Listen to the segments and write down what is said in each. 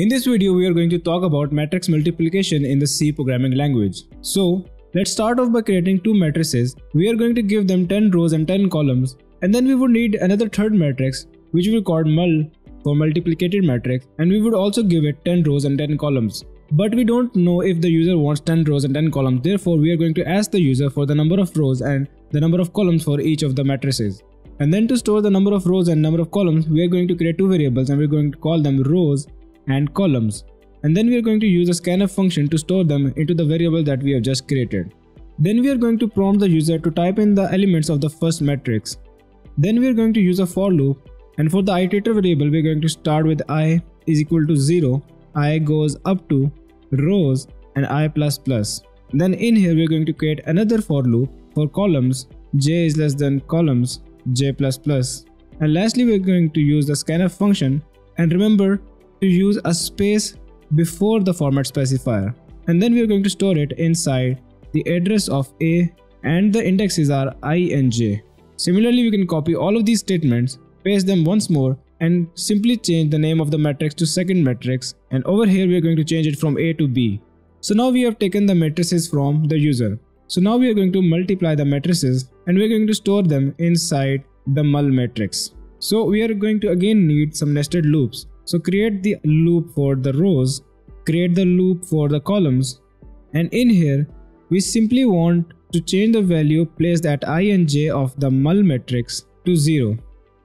In this video, we are going to talk about matrix multiplication in the C programming language. So, let's start off by creating two matrices. We are going to give them 10 rows and 10 columns and then we would need another third matrix which we call mul for multiplicated matrix and we would also give it 10 rows and 10 columns. But we don't know if the user wants 10 rows and 10 columns therefore we are going to ask the user for the number of rows and the number of columns for each of the matrices. And then to store the number of rows and number of columns we are going to create two variables and we're going to call them rows and columns. And then we are going to use a scanf function to store them into the variable that we have just created. Then we are going to prompt the user to type in the elements of the first matrix. Then we are going to use a for loop and for the iterator variable we are going to start with i is equal to 0, i goes up to rows and i plus plus. Then in here we are going to create another for loop for columns j is less than columns j plus plus. And lastly we are going to use the scanf function and remember to use a space before the format specifier and then we are going to store it inside the address of a and the indexes are i and j. Similarly we can copy all of these statements, paste them once more and simply change the name of the matrix to second matrix and over here we are going to change it from a to b. So now we have taken the matrices from the user. So now we are going to multiply the matrices and we are going to store them inside the mul matrix. So we are going to again need some nested loops. So create the loop for the rows, create the loop for the columns, and in here we simply want to change the value placed at i and j of the mul matrix to 0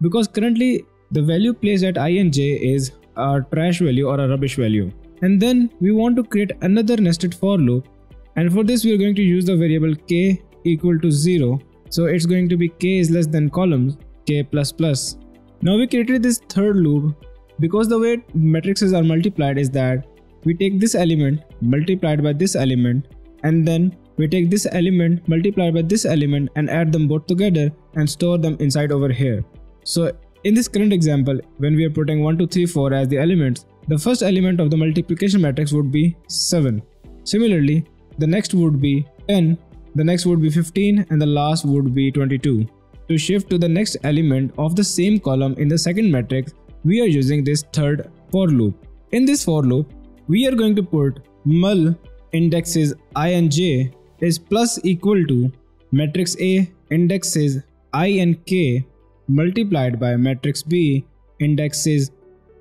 because currently the value placed at i and j is a trash value or a rubbish value. And then we want to create another nested for loop and for this we are going to use the variable k equal to 0 so it's going to be k is less than columns k plus plus. Now we created this third loop because the way matrices are multiplied is that we take this element multiplied by this element and then we take this element multiplied by this element and add them both together and store them inside over here. So in this current example, when we are putting 1, 2, 3, 4 as the elements, the first element of the multiplication matrix would be 7. Similarly, the next would be 10, the next would be 15 and the last would be 22. To shift to the next element of the same column in the second matrix, we are using this third for loop. In this for loop, we are going to put mul indexes i and j is plus equal to matrix A indexes i and k multiplied by matrix B indexes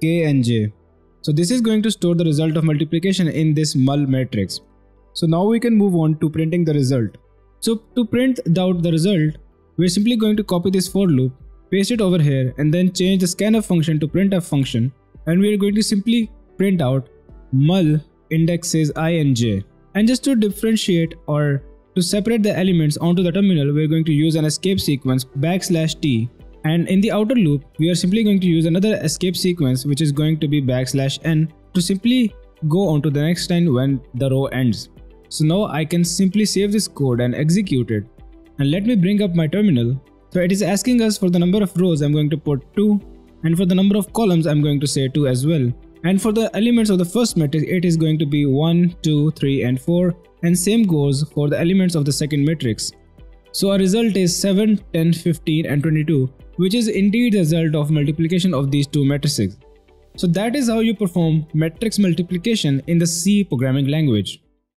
k and j. So this is going to store the result of multiplication in this mul matrix. So now we can move on to printing the result. So to print out the result, we're simply going to copy this for loop paste it over here and then change the scanf function to printf function and we are going to simply print out mul indexes i and j. And just to differentiate or to separate the elements onto the terminal, we're going to use an escape sequence backslash t. And in the outer loop, we are simply going to use another escape sequence which is going to be backslash n to simply go on to the next line when the row ends. So now I can simply save this code and execute it. And let me bring up my terminal so it is asking us for the number of rows I'm going to put 2 and for the number of columns I'm going to say 2 as well. And for the elements of the first matrix it is going to be 1, 2, 3 and 4 and same goes for the elements of the second matrix. So our result is 7, 10, 15 and 22 which is indeed the result of multiplication of these two matrices. So that is how you perform matrix multiplication in the C programming language.